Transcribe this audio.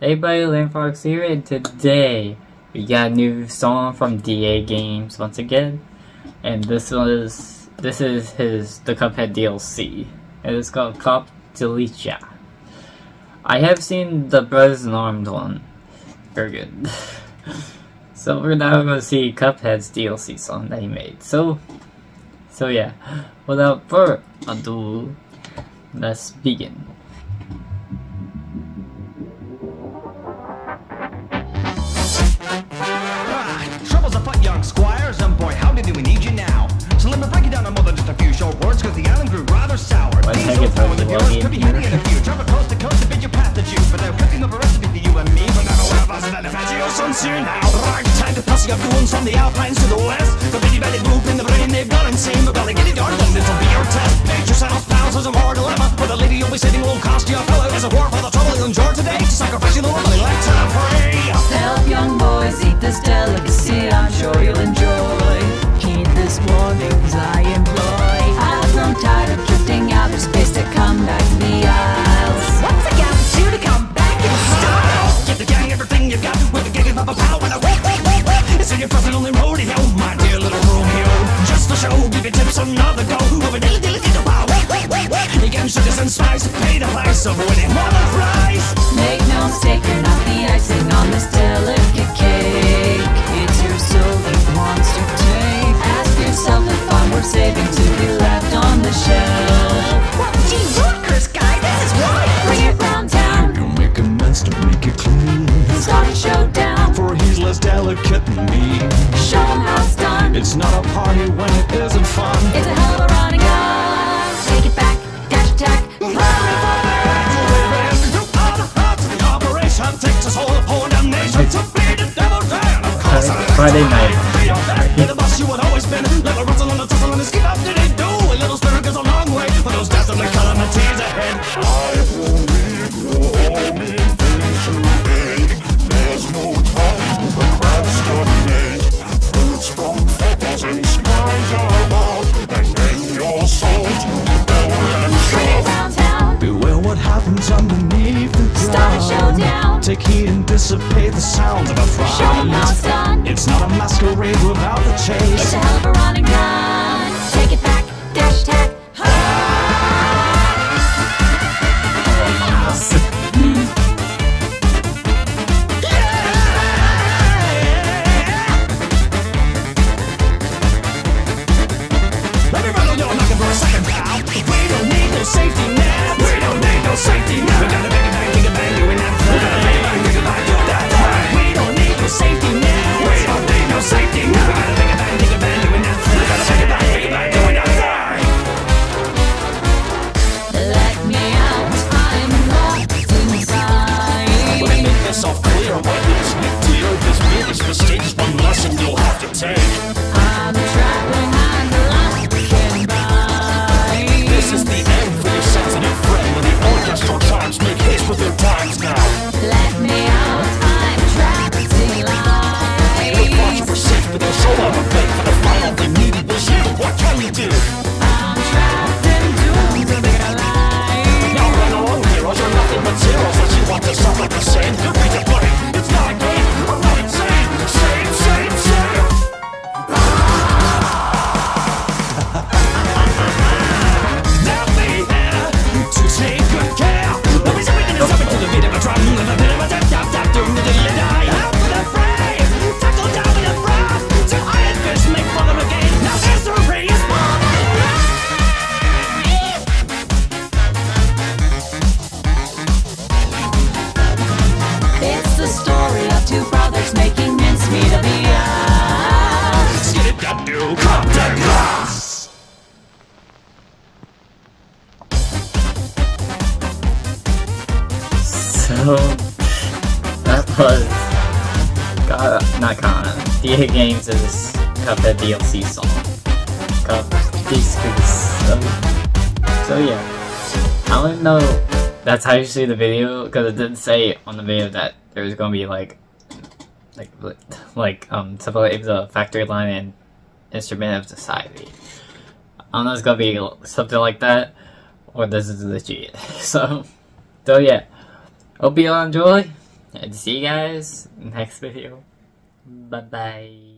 Hey buddy, Landfox here, and today we got a new song from DA Games once again, and this was this is his the Cuphead DLC, and it's called Cop Delicia. I have seen the Brothers in Arms one, very good. so we're now gonna see Cuphead's DLC song that he made. So, so yeah, without further ado, let's begin. Young squire. Some boy, how did we need you now? So let me break it down in more than just a few short words, cause the island grew rather sour. Why Things take it so forward, to the the viewers could be handy in a few. Travel coast to coast to bid your path to you. But they're cooking up a recipe for you and me. But now we're buzzing at the fancy old sunseer now. Right time to toss up goons from the Alpines to the west. The bitty belly boop in the brain they've got insane. But golly, get it done, then this'll be your test. Make yourself pals as a more dilemma. With a lady you'll be sitting won't cost you a fellow. As a war for the trouble you'll endure today. To sacrifice your little money, let's have this delicacy, I'm sure you'll enjoy. Heed this warning, 'cause I employ. I've grown tired of drifting out of space to come back the Isles. What's a gal to do to come back in style? Give the gang everything you've got with the gig of a pow and a whoop, whoop, whoop, whoop. It's in your first and only rodeo, my dear little Romeo. Just for show, give your tips another go. Over dilly dilly dilly wow, whoop, whoop, whoop, whoop. You can sugar and spice, pay the price of winning one of prize. Make no less delicate than me. Show 'em how it's done. It's not a party when it isn't fun. It's a hell of a running gun. Take it back, dash attack. You're part of the operation. Take the soul of poor damnation. To be the devil's dead. Of course, Friday night. What underneath the ground. Start a showdown. Take heed and dissipate the sounds of a fright. Show 'em how it's done. It's not a masquerade without the chase. It's a hell of a running gun. Take it back, dash attack. So that was God, not Kana. DA Games' is Cuphead DLC song. Cup So, so yeah, I don't know. That's how you see the video because it didn't say on the video that there was gonna be like, like, like um, like the factory line and instrument of society. I don't know. It's gonna be something like that, or this is legit. So, so yeah. Hope you all enjoy. and see you guys next video. Bye bye.